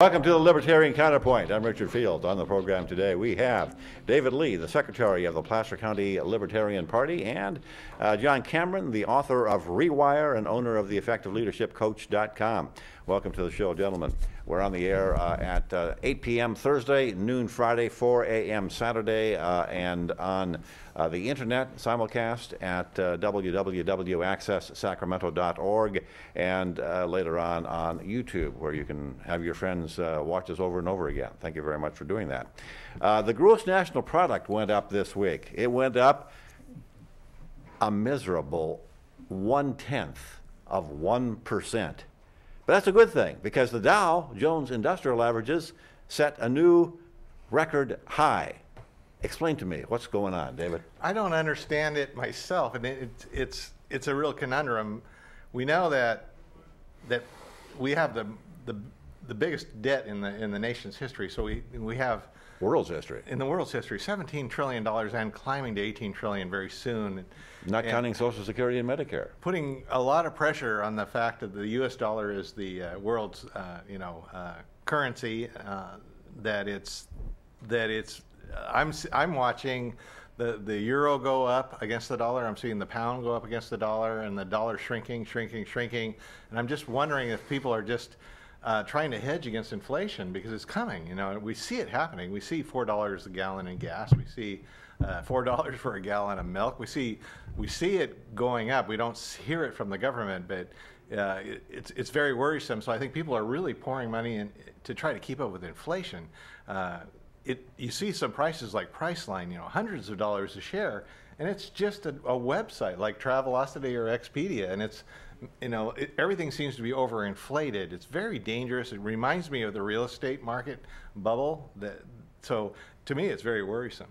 Welcome to the Libertarian Counterpoint. I'm Richard Fields. On the program today, we have David Lee, the Secretary of the Placer County Libertarian Party, and uh, John Cameron, the author of Rewire and owner of the EffectiveLeadershipCoach.com. Welcome to the show, gentlemen. We're on the air uh, at uh, 8 p.m. Thursday, noon Friday, 4 a.m. Saturday, uh, and on uh, the internet simulcast at uh, www.accesssacramento.org, and uh, later on on YouTube, where you can have your friends uh, watch us over and over again. Thank you very much for doing that. Uh, the gross national product went up this week. It went up a miserable one tenth of 1%. But that's a good thing because the Dow Jones Industrial Averages set a new record high. Explain to me what's going on, David. I don't understand it myself, and it, it's it's it's a real conundrum. We know that that we have the the the biggest debt in the in the nation's history. So we we have World's history. in the world's history 17 trillion dollars and climbing to 18 trillion very soon. Not And counting Social Security and Medicare. putting a lot of pressure on the fact that the U.S. dollar is the uh, world's uh, you know uh, currency. Uh, that it's that it's I'm I'm watching the the euro go up against the dollar. I'm seeing the pound go up against the dollar, and the dollar shrinking, shrinking, shrinking. And I'm just wondering if people are just uh, trying to hedge against inflation because it's coming. You know, we see it happening. We see four dollars a gallon in gas. We see uh, four dollars for a gallon of milk. We see we see it going up. We don't hear it from the government, but uh, it, it's it's very worrisome. So I think people are really pouring money in to try to keep up with inflation. Uh, it you see some prices like Priceline, you know, hundreds of dollars a share, and it's just a, a website like Travelocity or Expedia, and it's you know it, everything seems to be overinflated. It's very dangerous. It reminds me of the real estate market bubble. That so to me, it's very worrisome.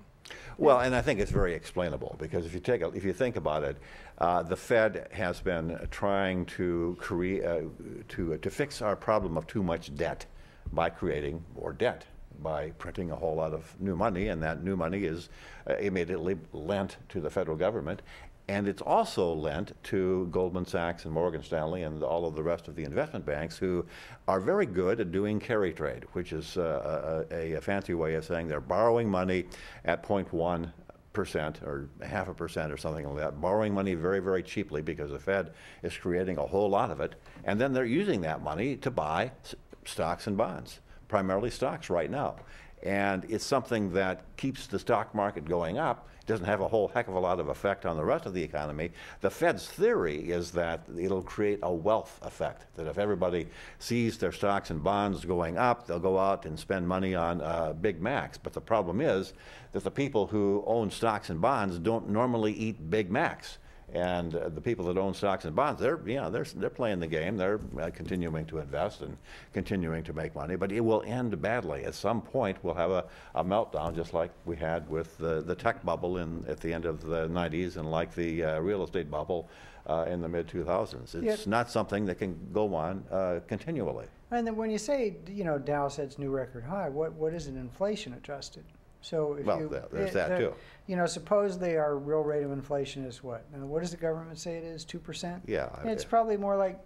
Well, and I think it's very explainable because if you take a, if you think about it, uh, the Fed has been trying to create uh, to to fix our problem of too much debt by creating more debt by printing a whole lot of new money, and that new money is uh, immediately lent to the federal government. And it's also lent to Goldman Sachs and Morgan Stanley and all of the rest of the investment banks who are very good at doing carry trade, which is uh, a, a fancy way of saying they're borrowing money at 0.1 percent or half a percent or something like that, borrowing money very, very cheaply because the Fed is creating a whole lot of it, and then they're using that money to buy s- stocks and bonds, primarily stocks right now. And it's something that keeps the stock market going up. It doesn't have a whole heck of a lot of effect on the rest of the economy. The Fed's theory is that it'll create a wealth effect, that if everybody sees their stocks and bonds going up, they'll go out and spend money on uh, Big Macs. But the problem is that the people who own stocks and bonds don't normally eat Big Macs. And uh, the people that own stocks and bonds, they're, you know, they're, they're playing the game. They're uh, continuing to invest and continuing to make money. But it will end badly. At some point, we'll have a, a meltdown, just like we had with the, the tech bubble in, at the end of the 90s and like the uh, real estate bubble uh, in the mid 2000s. It's Yep. not something that can go on uh, continually. And then when you say, you know, Dow sets new record high, what, what is it inflation adjusted? So if Well, you, there- there's it- that the- too. You know, supposedly our real rate of inflation is what? Now, what does the government say it is? Two percent? Yeah. It's probably more like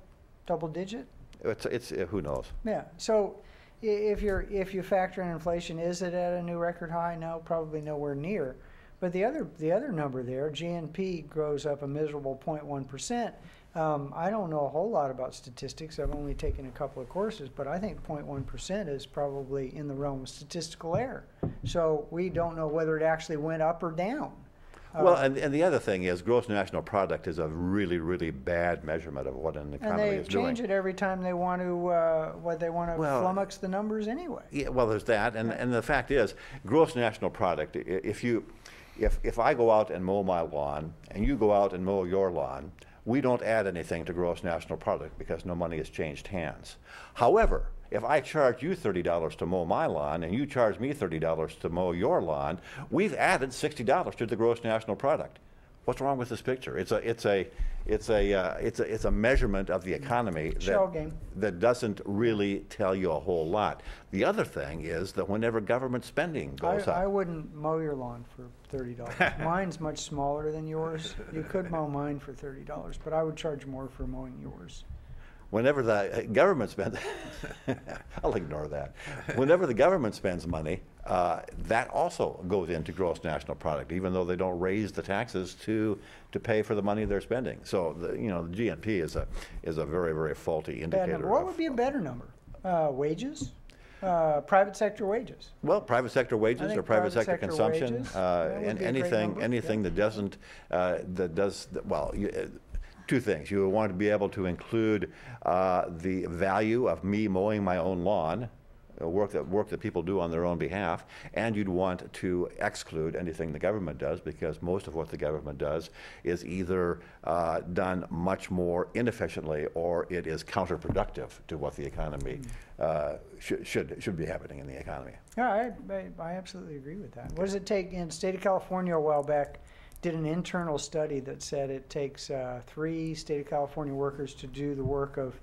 double digit. It's, it's, uh, who knows? Yeah. So if you're if you factor in inflation, is it at a new record high? No, probably nowhere near. But the other the other number there, GNP grows up a miserable 0.1 percent. Um, I don't know a whole lot about statistics. I've only taken a couple of courses, but I think 0.1 percent is probably in the realm of statistical error. So we don't know whether it actually went up or down. Well, Uh, and, and the other thing is, gross national product is a really, really bad measurement of what an and economy is doing. They change it every time they want to uh, what they want to Well- flummox the numbers anyway. Yeah, well, there's that, and, and the fact is, gross national product. If you, if if I go out and mow my lawn, and you go out and mow your lawn, we don't add anything to gross national product because no money has changed hands. However, if I charge you thirty dollars to mow my lawn, and you charge me thirty dollars to mow your lawn, we've added sixty dollars to the gross national product. What's wrong with this picture? It's a, it's a, it's a, uh, it's a, it's a measurement of the economy that, game. that doesn't really tell you a whole lot. The other thing is that whenever government spending I, goes I up, wouldn't mow your lawn for thirty dollars. Mine's much smaller than yours. You could mow mine for thirty dollars, but I would charge more for mowing yours. whenever the uh, government spends, I'll ignore that. Whenever the government spends money, uh, that also goes into gross national product, even though they don't raise the taxes to to pay for the money they're spending. So the, you know the GNP is a is a very very faulty indicator. What of- would be a better number? Uh, wages? Uh, private sector wages? Well, private sector wages or private private sector sector consumption, wages, uh, and be a great anything, anything yeah. that doesn't, uh, that does, well, you, uh, two things. You want to be able to include uh, the value of me mowing my own lawn, work that, work that people do on their own behalf, and you'd want to exclude anything the government does, because most of what the government does is either uh, done much more inefficiently, or it is counterproductive to what the economy uh, should, should, should be happening in the economy. Yeah, I, I, I absolutely agree with that. What does it take, in the state of California a while back, did an internal study that said it takes uh, three state of California workers to do the work of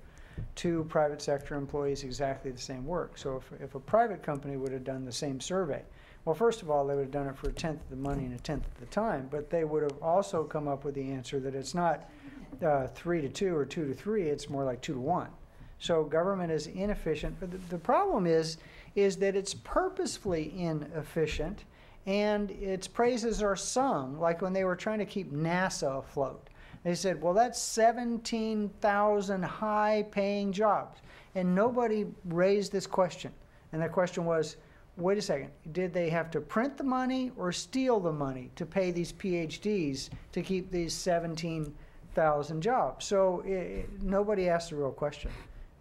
two private sector employees exactly the same work. So if, if a private company would have done the same survey, well, first of all, they would have done it for a tenth of the money and a tenth of the time, but they would have also come up with the answer that it's not uh, three to two or two to three, it's more like two to one. So government is inefficient, but the, the problem is, is that it's purposefully inefficient and its praises are sung, like when they were trying to keep NASA afloat. They said, well, that's 17,000 high paying jobs. And nobody raised this question. And the question was, wait a second, did they have to print the money or steal the money to pay these PhDs to keep these 17,000 jobs? So i nobody asked the real question.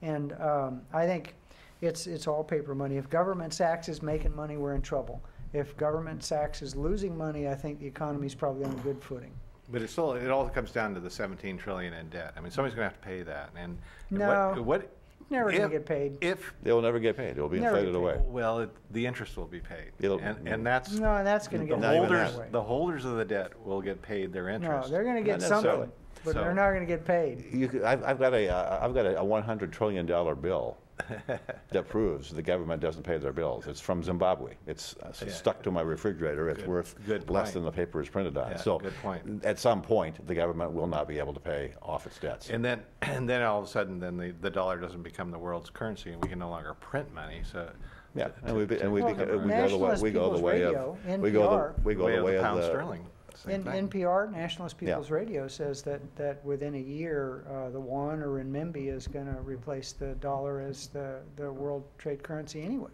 And um, I think it's, it's all paper money. If government Sachs is making money, we're in trouble. If government Sachs is losing money, I think the economy's probably on a good footing. But it still, it all comes down to the 17 trillion in debt. I mean, somebody's going to have to pay that. And No. what, what Never gonna get paid. If They will never get paid. It will be inflated away. well, it, the interest will be paid, It'll- and, and that's No, and that's going to the get Not even holders. That. The holders of the debt will get paid their interest. No, interest. they're going to get Not necessarily. something, but So- they're not going to get paid. You could, I've, I've got a, uh, I've got a, a 100 trillion dollar bill that proves the government doesn't pay their bills. It's from Zimbabwe. It's uh, Yeah. stuck to my refrigerator. It's Good- worth good less point. than the paper is printed on. Yeah, so, good point. at some point, the government will not be able to pay off its debts. And then, and then all of a sudden, then the, the dollar doesn't become the world's currency, and we can no longer print money. So, yeah, to- and we, be- and we, Well, beca- we go the way, Nationalist we go the way Radio, of we go the we go way of way the of pound the sterling. Same In, thing. NPR, Nationalist Yeah. People's Radio, says that, that within a year, uh, the yuan or renminbi is going to replace the dollar as the, the world trade currency anyway.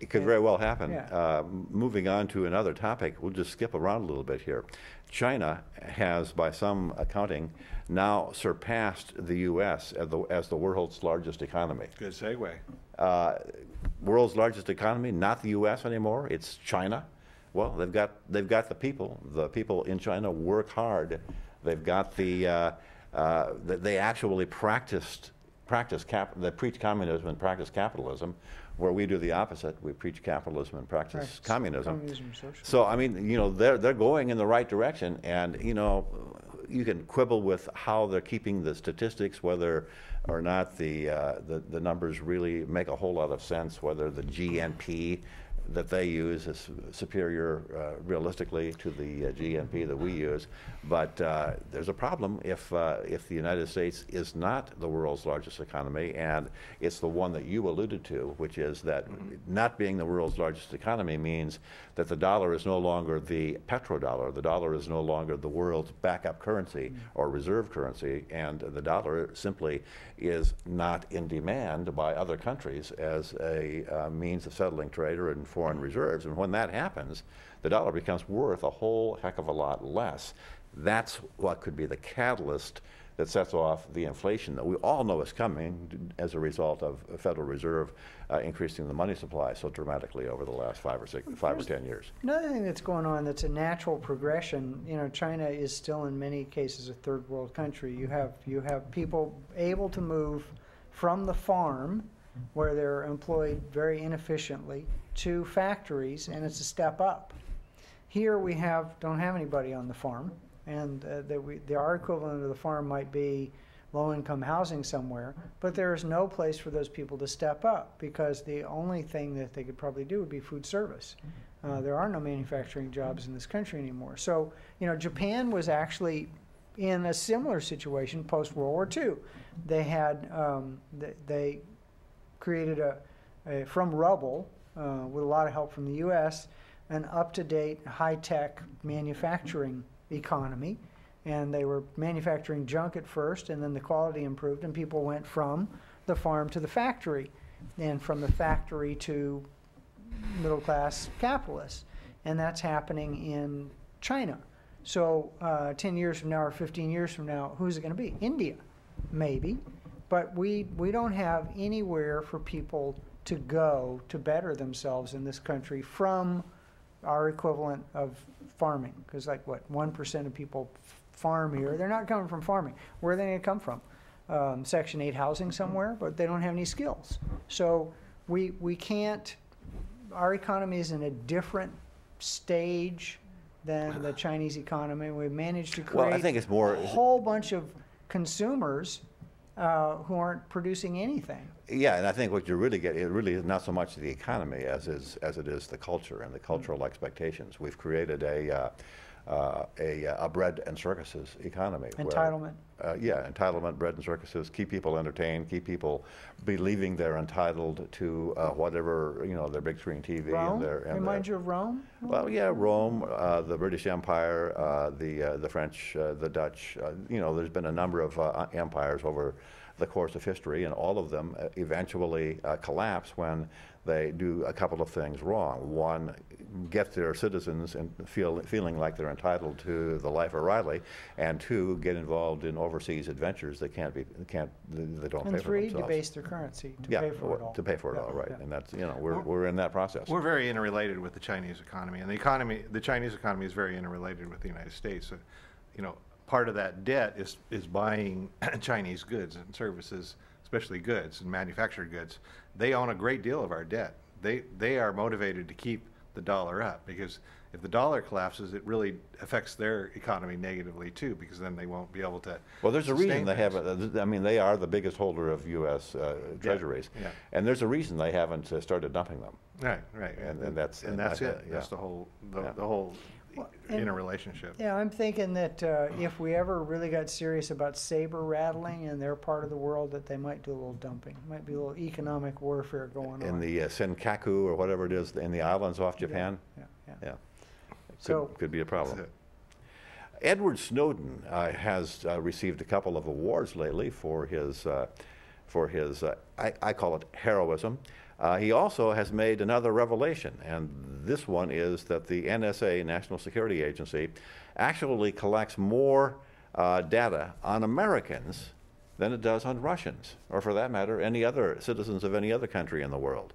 It could very well happen. Yeah. Uh, moving on to another topic, we'll just skip around a little bit here. China has, by some accounting, now surpassed the U.S. as the, as the world's largest economy. Good segue. Uh, world's largest economy, not the U.S. anymore. It's China. Well, they've got they've got the people. The people in China work hard. They've got the uh, uh, they actually practiced practice cap they preach communism and practice capitalism, where we do the opposite. We preach capitalism and practice Practice communism. communism. So I mean, you know, they're they're going in the right direction, and you know, you can quibble with how they're keeping the statistics, whether or not the uh, the, the numbers really make a whole lot of sense, whether the GNP that they use is superior uh, realistically to the uh, GNP that we use. But uh, there's a problem if uh, if the United States is not the world's largest economy, and it's the one that you alluded to, which is that not being the world's largest economy means that the dollar is no longer the petrodollar. The dollar is no longer the world's backup currency or reserve currency, and the dollar simply is not in demand by other countries as a uh, means of settling trade or in foreign reserves. And when that happens, the dollar becomes worth a whole heck of a lot less. That's what could be the catalyst that sets off the inflation that we all know is coming as a result of the Federal Reserve uh, increasing the money supply so dramatically over the last five or six, five or ten years. Another thing that's going on that's a natural progression, you know, China is still in many cases a third world country. You have you have people able to move from the farm where they're employed very inefficiently to factories and it's a step up. Here we have don't have anybody on the farm and uh, that we the our equivalent of the farm might be low income housing somewhere, but there is no place for those people to step up because the only thing that they could probably do would be food service. Uh, there are no manufacturing jobs in this country anymore. So, you know, Japan was actually in a similar situation post World War II. They had um, th- they created a, a from rubble uh, with a lot of help from the U.S. an up-to-date, high-tech manufacturing economy, and they were manufacturing junk at first, and then the quality improved, and people went from the farm to the factory, and from the factory to middle-class capitalists, and that's happening in China. So, uh, 10 years from now or 15 years from now, who's it going to be? India, maybe. But we, we don't have anywhere for people to go to better themselves in this country from our equivalent of farming. Because, like, what, 1% of people farm here? They're not coming from farming. Where are they going to come from? Um, Section 8 housing somewhere, but they don't have any skills. So, we, we can't, our economy is in a different stage than the Chinese economy. We've managed to create Well, I think it's more- a whole bunch of consumers uh, who aren't producing anything. Yeah, and I think what you really get, it really is not so much the economy as is, as it is the culture and the cultural expectations. We've created a, uh, uh, a, a bread and circuses economy. Entitlement. Uh, yeah, entitlement, bread and circuses, keep people entertained, keep people believing they're entitled to uh, whatever, you know, their big screen TV Rome and their. and reminds their- you of Rome. Well, yeah, Rome, uh, the British Empire, uh, the uh, the French, uh, the Dutch. Uh, you know, there's been a number of uh, empires over the course of history, and all of them eventually uh, collapse when they do a couple of things wrong. One, get their citizens and feel feeling like they're entitled to the life of Riley, and two, get involved in overseas adventures, they can't be they can't they don't And pay for three, themselves. debase their currency to yeah, pay for it all. to pay for it all, Yeah, right? yeah. And that's you know we're we're in that process. We're very interrelated with the Chinese economy, and the economy, the Chinese economy is very interrelated with the United States. So, you know, part of that debt is is buying Chinese goods and services, especially goods and manufactured goods. They own a great deal of our debt. They they are motivated to keep the dollar up because if the dollar collapses, it really affects their economy negatively too, because then they won't be able to. Well, there's a reason they haven't, uh, I mean, they are the biggest holder of U.S. uh, treasuries. yeah. And there's a reason they haven't uh, started dumping them. Right, right, And- and that's- and and that's I- it. yeah. That's the whole the, Yeah. the whole Well, and- interrelationship. Yeah, I'm thinking that uh, if we ever really got serious about saber rattling in their part of the world, that they might do a little dumping. Might be a little economic warfare going In on. In the uh, Senkaku or whatever it is, in the islands off Japan, Yeah, yeah. So- Could, could be a problem. Edward Snowden uh, has uh, received a couple of awards lately for his, uh, for his uh, I, I call it heroism. Uh, he also has made another revelation, and this one is that the NSA, National Security Agency, actually collects more uh, data on Americans than it does on Russians, or for that matter, any other citizens of any other country in the world.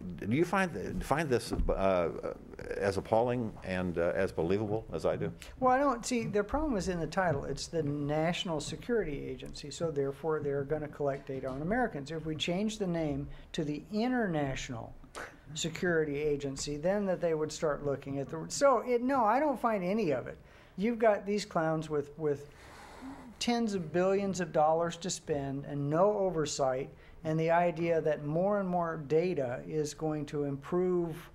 Uh, do you find find this uh, as appalling and uh, as believable as I do? Well, I don't see the problem is in the title. It's the National Security Agency, so therefore they're going to collect data on Americans. If we change the name to the International Security Agency, then that they would start looking at the. So it, no, I don't find any of it. You've got these clowns with with tens of billions of dollars to spend and no oversight, and the idea that more and more data is going to improve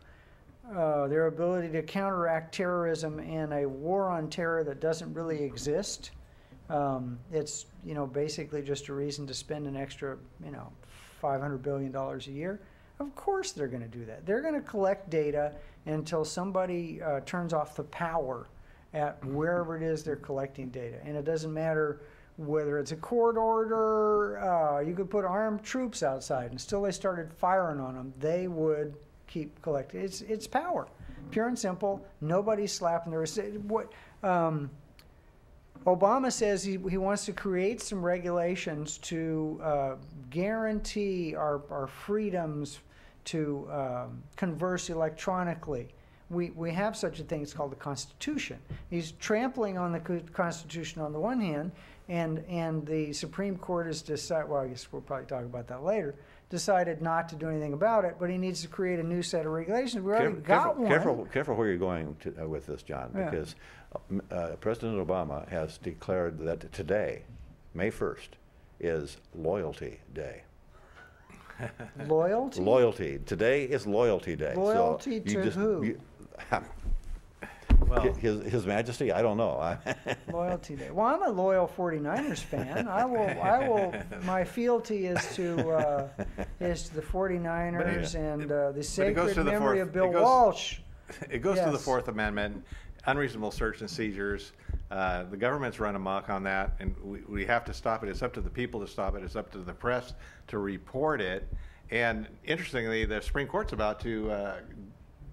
uh, their ability to counteract terrorism and a war on terror that doesn't really exist. Um, it's you know basically just a reason to spend an extra you know 500 billion dollars a year. Of course they're going to do that. They're going to collect data until somebody uh, turns off the power at wherever it is they're collecting data, and it doesn't matter whether it's a court order. Uh, you could put armed troops outside, and still they started firing on them. They would keep collecting. It's it's power, pure and simple. Nobody's slapping their wrist. What um, Obama says he, he wants to create some regulations to uh, guarantee our, our freedoms to um, converse electronically. We, we have such a thing, it's called the Constitution. He's trampling on the Constitution on the one hand, and, and the Supreme Court has decided, well, I guess we'll probably talk about that later, decided not to do anything about it, but he needs to create a new set of regulations. We already Careful, got careful, one. careful, careful where you're going to, uh, with this, John, because uh, m- uh, President Obama has declared that today, May 1st, is Loyalty Day. Loyalty? Loyalty. Today is Loyalty Day. So Loyalty you to just- who? you- Well- His, His Majesty, I don't know. Loyalty Day. Well, I'm a loyal 49ers fan. I will, I will, my fealty is to, uh, is to the 49ers and uh, the sacred to the memory fourth- of Bill it goes- Walsh. It goes to the Fourth Amendment, unreasonable search and seizures. Uh, the government's run amok on that, and we, we have to stop it. It's up to the people to stop it. It's up to the press to report it. And interestingly, the Supreme Court's about to uh,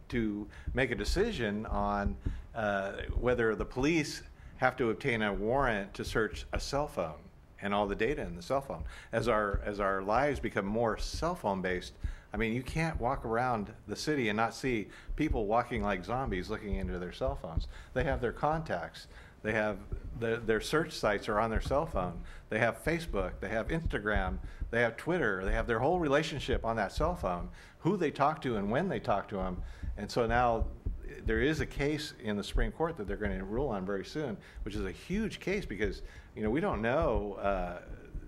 to make a decision on uh, whether the police have to obtain a warrant to search a cell phone and all the data in the cell phone. As our as our lives become more cell phone based, I mean, you can't walk around the city and not see people walking like zombies looking into their cell phones. They have their contacts. They have the, their search sites are on their cell phone. They have Facebook. They have Instagram. They have Twitter. They have their whole relationship on that cell phone. Who they talk to and when they talk to them. And so now there is a case in the Supreme Court that they're going to rule on very soon, which is a huge case because you know we don't know uh,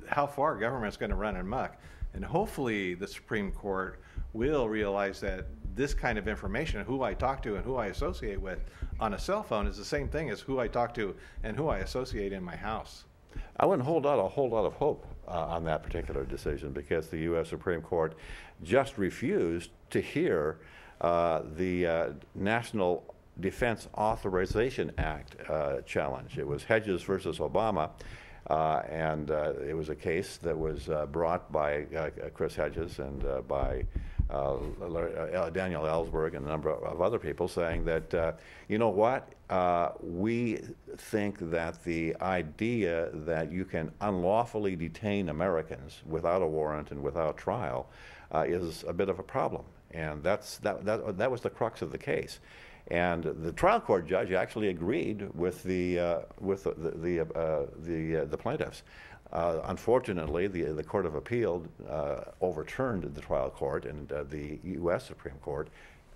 how far government's going to run amok, and hopefully the Supreme Court will realize that this kind of information, who I talk to and who I associate with on a cell phone, is the same thing as who I talk to and who I associate in my house. I wouldn't hold out a whole lot of hope uh, on that particular decision because the U.S. Supreme Court just refused to hear uh, the uh, National Defense Authorization Act uh, challenge. It was Hedges versus Obama. Uh, and uh, it was a case that was brought by Chris Hedges and by uh, uh, Daniel Ellsberg and a number of other people saying that, uh, you know what, uh, we think that the idea that you can unlawfully detain Americans without a warrant and without trial uh, is a bit of a problem. And that's, that, that, that was the crux of the case. And the trial court judge actually agreed with the, uh, with the, the, the, the plaintiffs. Uh, unfortunately, the, the Court of Appeal uh, overturned the trial court, and uh, the U.S. Supreme Court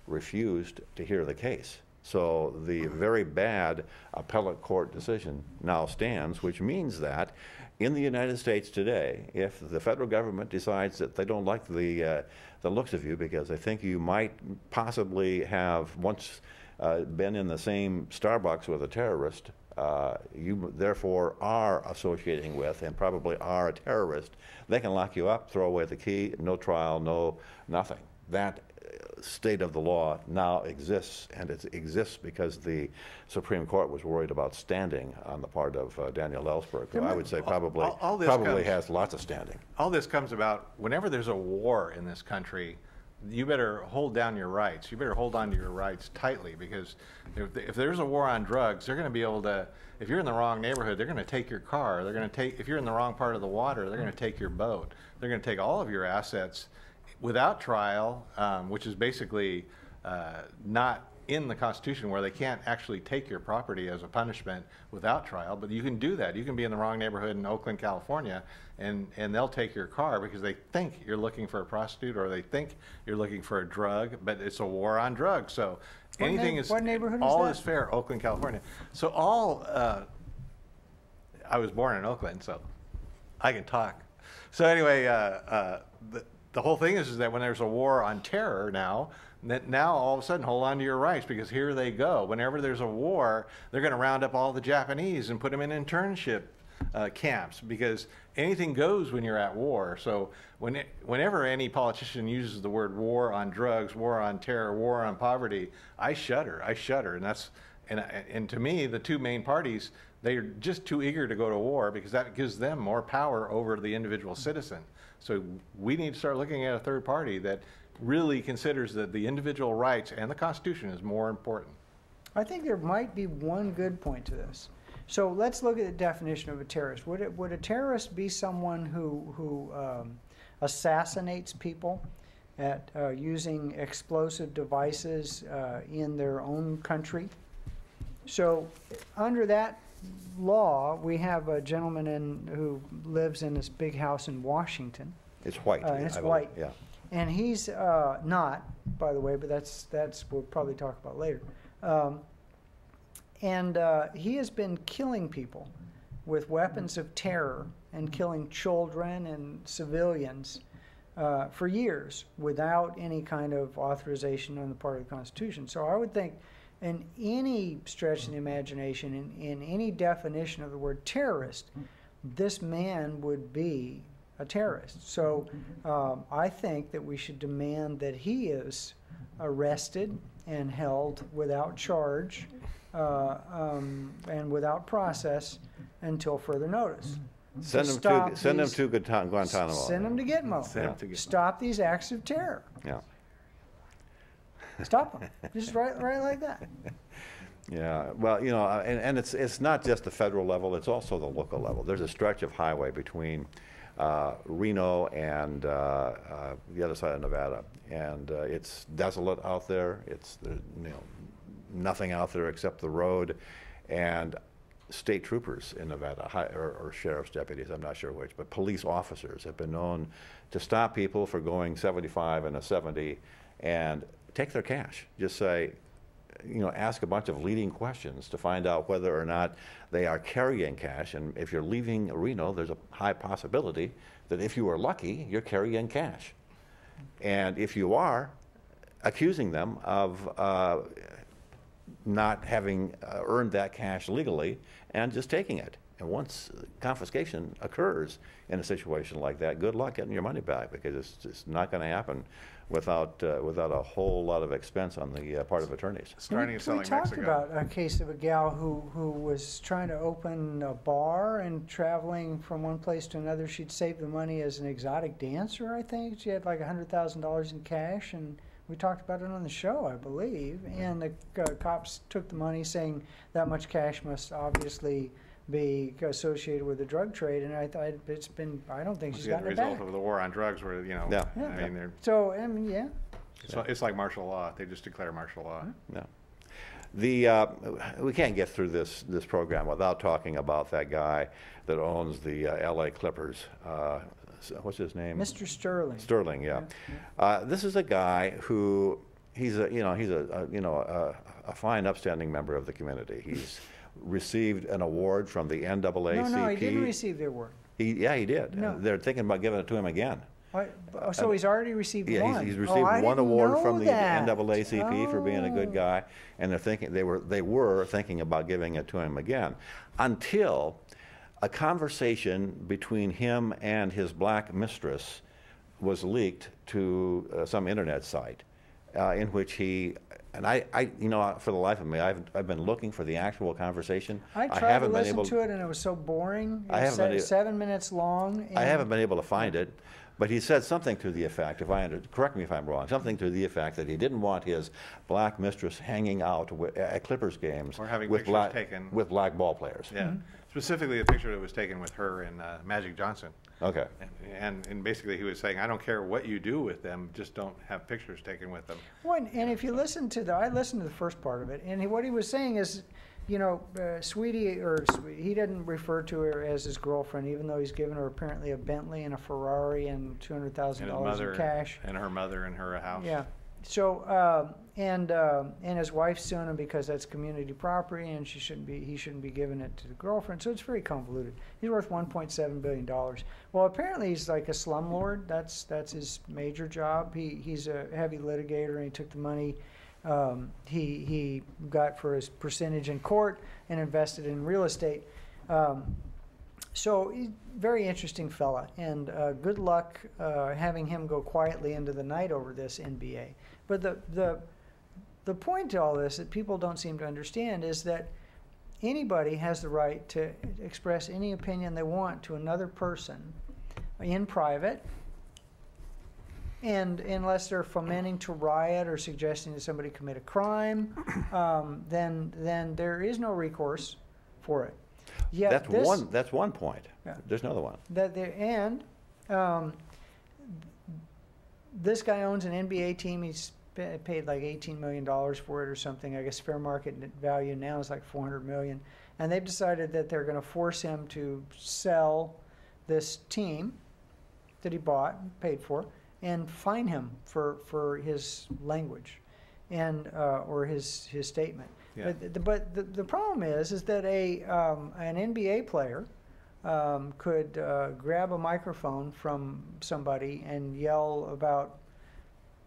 refused to hear the case. So the very bad appellate court decision now stands, which means that in the United States today, if the federal government decides that they don't like the, uh, the looks of you because they think you might possibly have once uh, been in the same Starbucks with a terrorist, uh, you therefore are associating with and probably are a terrorist, they can lock you up, throw away the key, no trial, no nothing. That uh, state of the law now exists, and it exists because the Supreme Court was worried about standing on the part of uh, Daniel Ellsberg, who I would say probably all- all probably comes- has lots of standing. all this comes about whenever there's a war in this country you better hold down your rights. You better hold on to your rights tightly because if, if there's a war on drugs they're going to be able to if you're in the wrong neighborhood they're going to take your car. They're going to take if you're in the wrong part of the water they're going to take your boat. They're going to take all of your assets without trial um, which is basically uh, not in the Constitution where they can't actually take your property as a punishment without trial, but you can do that. You can be in the wrong neighborhood in Oakland, California, and, and they'll take your car because they think you're looking for a prostitute or they think you're looking for a drug, but it's a war on drugs. So What anything is what neighborhood is that? is fair. Oakland, California. So all uh, I was born in Oakland, so I can talk. So anyway, uh, uh, the, the whole thing is, is that when there's a war on terror now, that now all of a sudden hold on to your rights because here they go. Whenever there's a war, they're going to round up all the Japanese and put them in internship uh, camps because anything goes when you're at war. So when it, whenever any politician uses the word war on drugs, war on terror, war on poverty, I shudder. I shudder, and that's and and to me, the two main parties they're just too eager to go to war because that gives them more power over the individual citizen. So we need to start looking at a third party that really considers that the individual rights and the Constitution is more important. I think there might be one good point to this. So let's look at the definition of a terrorist. Would, it, would a terrorist be someone who, who um, assassinates people at uh, using explosive devices uh, in their own country? So under that law, we have a gentleman in, who lives in this big house in Washington. It's white. Uh, it's I believe, white. Yeah. And he's uh, not, by the way, but that's that's we'll probably talk about later. Um, and uh, he has been killing people with weapons of terror and killing children and civilians uh, for years without any kind of authorization on the part of the Constitution. So I would think in any stretch of the imagination, in, in any definition of the word terrorist, this man would be a terrorist. So um, I think that we should demand that he is arrested and held without charge uh, um, and without process until further notice. Send them stop to, send them to Guantanamo. Send him to Gitmo. Send 'em to Gitmo. Stop these acts of terror. Yeah. Stop them. Just right, right like that. Yeah, well, you know, uh, and, and it's, it's not just the federal level, it's also the local level. There's a stretch of highway between uh, Reno and uh, uh, the other side of Nevada. And uh, it's desolate out there. It's, there- you know, nothing out there except the road. And state troopers in Nevada, or, or sheriff's deputies, I'm not sure which, but police officers have been known to stop people for going 75 and a 70 and take their cash. Just say, you know, ask a bunch of leading questions to find out whether or not they are carrying cash. And if you're leaving Reno, there's a high possibility that if you are lucky, you're carrying cash. And if you are, accusing them of uh, not having uh, earned that cash legally and just taking it. And once confiscation occurs in a situation like that, good luck getting your money back because it's just not going to happen without, uh, without a whole lot of expense on the uh, part of attorneys. Starting we, to sound we like talked Mexico. about a case of a gal who, who was trying to open a bar and traveling from one place to another. She'd saved the money as an exotic dancer, I think. She had like $100,000 in cash, and we talked about it on the show, I believe. And the uh, cops took the money, saying that much cash must obviously be associated with the drug trade. And I thought it's been, I don't think she's See, the gotten it result back. of the war on drugs where, you know, Yeah. Yeah. I mean, they're, So, I mean, yeah. it's, it's like martial law. They just declare martial law. No. The, uh, we can't get through this, this program without talking about that guy that owns the uh, LA Clippers. Uh, s- What's his name? Mr. Sterling. Sterling, yeah. Uh, this is a guy who, he's a, you know, he's a, a you know, a, a fine, upstanding member of the community. He's received an award from the NAACP. No, no, he didn't receive the award. He, yeah, he did. No. They're thinking about giving it to him again. What? Oh, so he's already received Yeah, one. he's, he's Oh, received I one award from the that. NAACP for being a good Oh. guy, and they're thinking they were they were thinking about giving it to him again, until a conversation between him and his black mistress was leaked to uh, some internet site, uh, in which he. And I, I, you know, for the life of me, I've, I've been looking for the actual conversation. I tried to haven't been listen able to it, and it was so boring. It I was haven't been seven minutes long. I haven't been able to find it, but he said something to the effect, if I under, correct me if I'm wrong, something to the effect that he didn't want his black mistress hanging out wi- at Clippers games Or having with pictures black taken. with black ball players. Yeah. Specifically, the picture that was taken with her and uh, Magic Johnson. Okay. And, and, and basically, he was saying, I don't care what you do with them, just don't have pictures taken with them. Well, and- and if you listen to the, I listened to the first part of it, and he, what he was saying is, you know, uh, Sweetie, or he didn't refer to her as his girlfriend, even though he's given her apparently a Bentley and a Ferrari and two hundred thousand dollars in cash. and her mother, and her a house. Yeah. So uh, and uh, and his wife suing him because that's community property, and she shouldn't be. He shouldn't be giving it to the girlfriend. So it's very convoluted. He's worth 1.7 billion dollars. Well, apparently he's like a slumlord. That's that's his major job. He he's a heavy litigator, and he took the money. Um, he he got for his percentage in court and invested in real estate. Um, so very interesting fella, and uh, good luck uh, having him go quietly into the night over this NBA. But the the the point to all this that people don't seem to understand is that anybody has the right to express any opinion they want to another person in private. And unless they're fomenting to riot or suggesting that somebody commit a crime, um, then then there is no recourse for it. Yet That's this, one. That's one point. Yeah. There's another one. that there and um, this guy owns an NBA team. He's paid like eighteen million dollars for it or something. I guess fair market value now is like four hundred million. And they've decided that they're going to force him to sell this team that he bought, and paid for, and fine him for for his language, and uh, or his his statement. Yeah. But, the, but the, the problem is, is that a um, an NBA player um, could uh, grab a microphone from somebody and yell about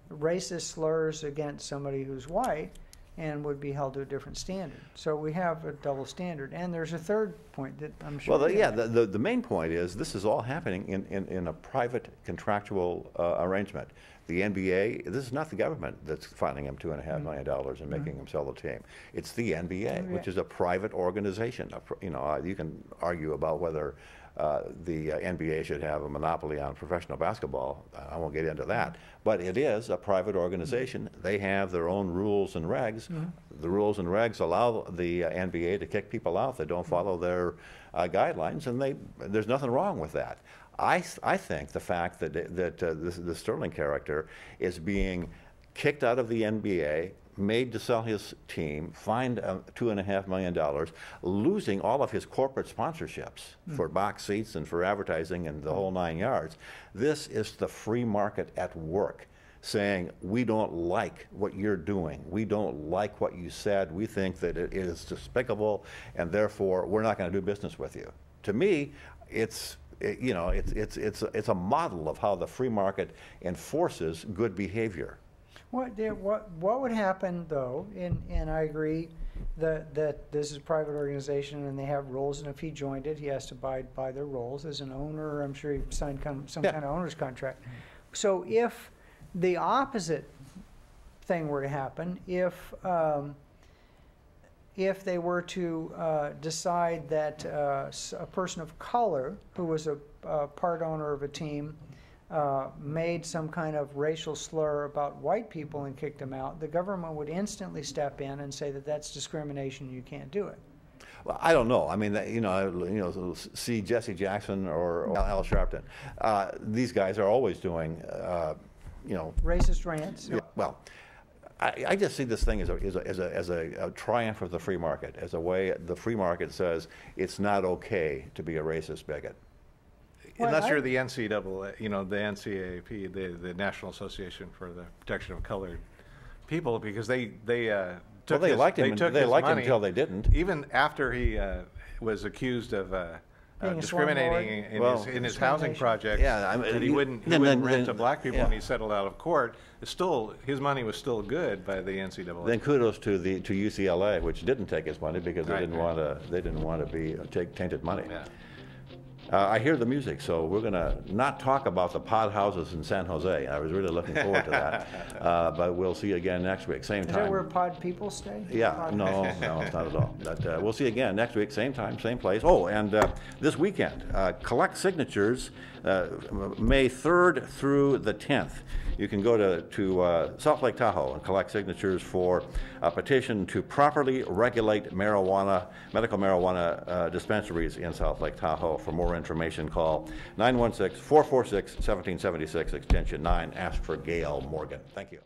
racist slurs against somebody who's white, and would be held to a different standard. So we have a double standard. And there's a third point that I'm sure. Well, the- yeah, the, the, the main point is, this is all happening in, in, in a private contractual uh, arrangement. The NBA, this is not the government that's funding him two and a half million dollars and making him sell the team. It's the NBA, which is a private organization. You know, uh, you can argue about whether uh, the uh, NBA should have a monopoly on professional basketball. I won't get into that. But it is a private organization. They have their own rules and regs. The rules and regs allow the uh, NBA to kick people out that don't follow their uh, guidelines, and they, there's nothing wrong with that. I, I think the fact that, that uh, the Sterling character is being kicked out of the NBA, made to sell his team, fined uh, two and a half million dollars, losing all of his corporate sponsorships for box seats and for advertising and the whole nine yards. This is the free market at work saying, we don't like what you're doing. We don't like what you said. We think that it is despicable, and therefore, we're not going to do business with you. To me, it's, it- you know, it's, it's, it's, it's a model of how the free market enforces good behavior. What, what, what would happen though, and, and I agree that, that this is a private organization and they have rules, and if he joined it, he has to abide by their rules. As an owner, I'm sure he signed con- some Yeah. kind of owner's contract. So if the opposite thing were to happen, if, um, if they were to uh, decide that uh, s- a person of color who was a, a part owner of a team uh, made some kind of racial slur about white people and kicked them out, the government would instantly step in and say that that's discrimination. You can't do it. Well, I don't know. I mean, you know, you know, see Jesse Jackson or, or Al Sharpton. Uh, these guys are always doing, uh, you know, Racist rants. yeah, well, I, I just see this thing as a, as a, as a, as a, a triumph of the free market, as a way the free market says it's not okay to be a racist bigot. Well, Unless I- you're the NCAA, you know, the NCAP, the, the National Association for the Protection of Colored People, because they, they, uh, took they his- liked him and- took they his liked him money, until they didn't. Even after he, uh, was accused of, uh, uh, discriminating in Well- his, in his housing Discrimination. project. Yeah, I mean, That he you- wouldn't, he then- wouldn't then- rent to black people and he settled out of court. It's still, his money was still good by the NCAA. Then kudos to the, to UCLA, which didn't take his money because they Right, didn't right. want to, they didn't want to be, take tainted money. Yeah. Uh, I hear the music, so we're going to not talk about the pod houses in San Jose. I was really looking forward to that. Uh, but we'll see you again next week, same Is time. that where pod people stay? Yeah, Pod- no, no, it's not at all. But uh, we'll see you again next week, same time, same place. Oh, and uh, this weekend, uh, collect signatures uh, May 3rd through the 10th. You can go to, to uh, South Lake Tahoe and collect signatures for a petition to properly regulate marijuana, medical marijuana uh, dispensaries in South Lake Tahoe. For more information, call 916 446 1776, extension 9. Ask for Gail Morgan. Thank you.